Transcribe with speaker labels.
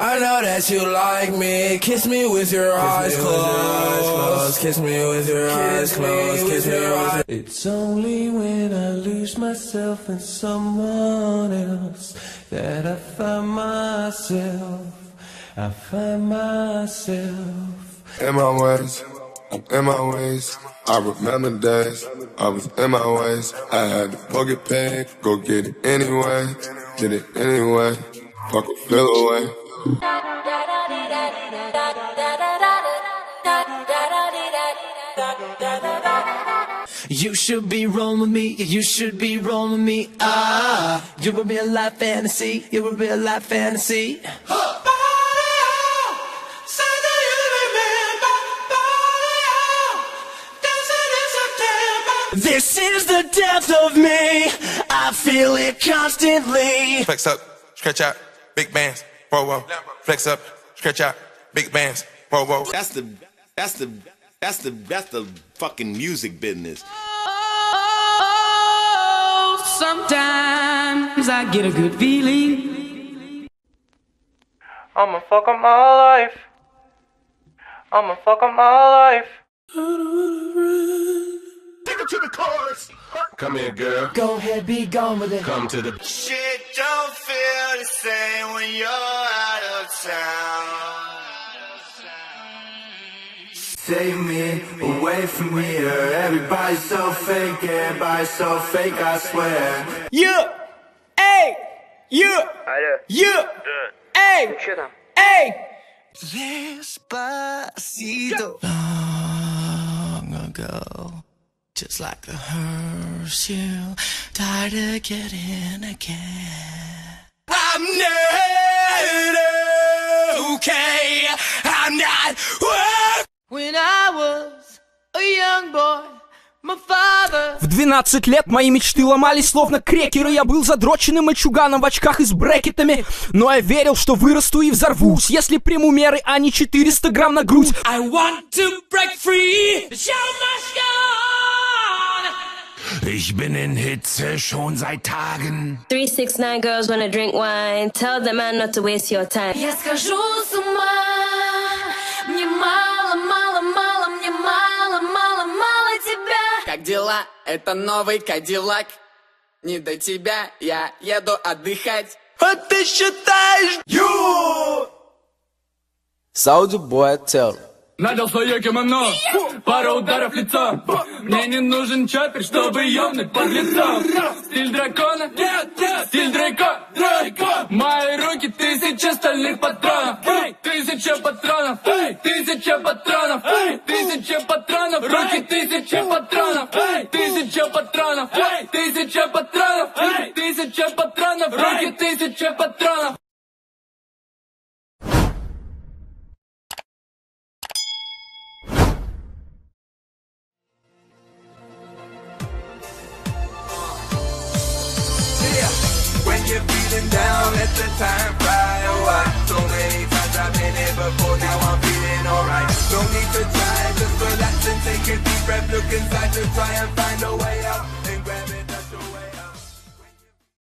Speaker 1: I know that you like me. Kiss me with your eyes closed. Kiss me with your eyes closed. Kiss me with your eyes.
Speaker 2: It's only when I lose myself in someone else that I find myself. I find myself.
Speaker 3: In my ways, in my ways. I remember days I was in my ways. I had to go get paid, go get it anyway. Did it anyway. Fuck a feel away.
Speaker 2: You should be rolling with me, you should be rolling with me. Ah, you're a real life fantasy, you're a real life fantasy. This is the depth of me. I feel it constantly.
Speaker 4: Flex up, stretch out, big bands, whoa whoa. Flex up, stretch out, big bands, whoa whoa.
Speaker 5: That's the that's the that's the that's the fucking music business.
Speaker 6: Oh, sometimes I get a good feeling.
Speaker 7: I'ma fuck up my life. I'ma fuck up my life.
Speaker 5: Take it to the chorus.
Speaker 3: Come here, girl.
Speaker 2: Go ahead, be gone with it.
Speaker 3: Come to the.
Speaker 5: Shit the same when you're out of town.
Speaker 1: Save me away from here. Everybody's so fake, everybody's so fake, I swear.
Speaker 2: Yeah, hey, yeah, yeah, hey, hey. Despacito. Long ago, just like the hearse, you died to get in again. I'm not okay. I'm not. When I was a young boy, my father.
Speaker 8: В 12 лет мои мечты ломались словно крекеры Я был задроченным мальчуганом в очках и с брекетами Но я верил, что вырасту и взорвусь Если приму меры, а не 400 грамм на грудь
Speaker 2: I want to break free. Show must go.
Speaker 9: Ich bin in Hitze schon seit Tagen.
Speaker 10: 369 girls wanna drink wine. Tell the man not to waste your time.
Speaker 6: Я схожу с ума. Мне мало, мало, мало, мне мало, мало, мало тебя.
Speaker 11: Как дела? Это новый Кадиллак. Не до тебя, я еду отдыхать.
Speaker 2: А ты считаешь?
Speaker 11: Сауди Boy Tell.
Speaker 7: Наделся я кимоно, пара ударов в лицо Мне не нужен чоппер, чтобы ёбнуть под лицо. Стиль дракона, стиль дракона. Мои руки тысяча стальных патронов. Тысяча патронов, тысяча патронов. Тысяча патронов, руки тысяча патронов. Тысяча патронов, тысяча патронов. Тысяча патронов, руки тысяча патронов
Speaker 1: feeling down, let the time fly away. So many times I've been here before, now I'm feeling alright. No need to try, just relax and take a deep breath. Look inside to try and find a way.